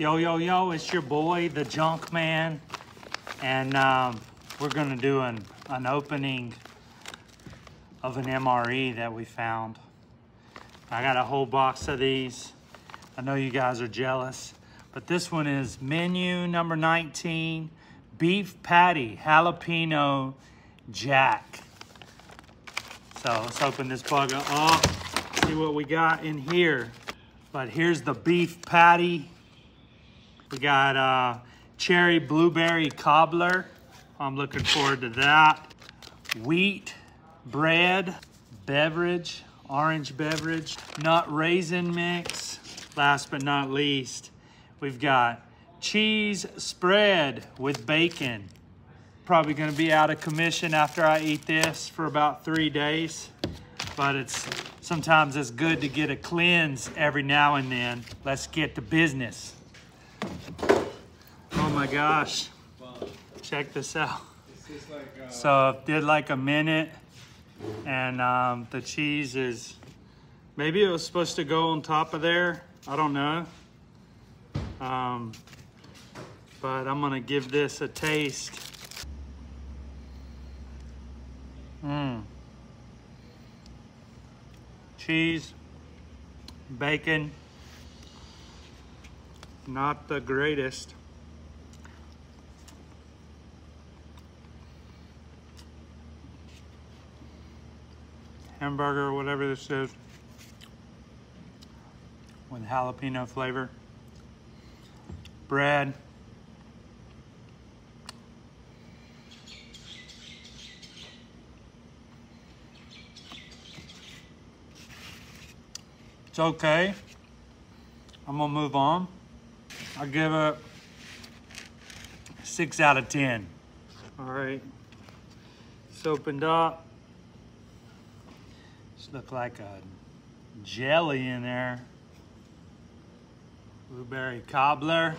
Yo, yo, yo, it's your boy, the Junk Man. And um, we're gonna do an, an opening of an MRE that we found. I got a whole box of these. I know you guys are jealous, but this one is menu number 19, beef patty, jalapeno jack. So let's open this bugger up, see what we got in here. But here's the beef patty. We got uh, cherry blueberry cobbler. I'm looking forward to that. Wheat bread, beverage, orange beverage, nut raisin mix. Last but not least, we've got cheese spread with bacon. Probably gonna be out of commission after I eat this for about three days, but it's sometimes it's good to get a cleanse every now and then. Let's get to business. Oh my gosh, check this out. So I did like a minute and um, the cheese is, maybe it was supposed to go on top of there. I don't know. Um, but I'm gonna give this a taste. Mmm. Cheese, bacon, not the greatest. hamburger, whatever this is, with jalapeno flavor. Bread. It's okay. I'm gonna move on. I give it six out of 10. All right, it's opened up. This look like a jelly in there. Blueberry cobbler.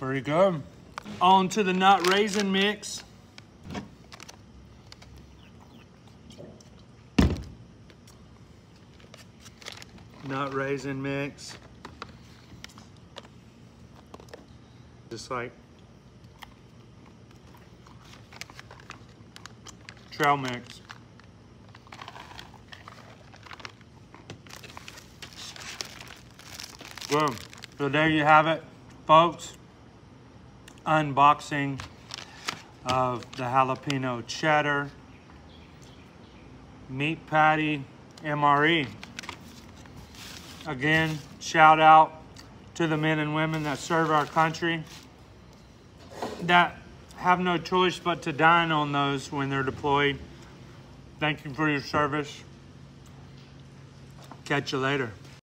Pretty good. On to the nut raisin mix. nut raisin mix. Just like trail mix. Boom. So there you have it, folks. Unboxing of the jalapeno cheddar meat patty MRE. Again, shout out to the men and women that serve our country that have no choice but to dine on those when they're deployed. Thank you for your service. Catch you later.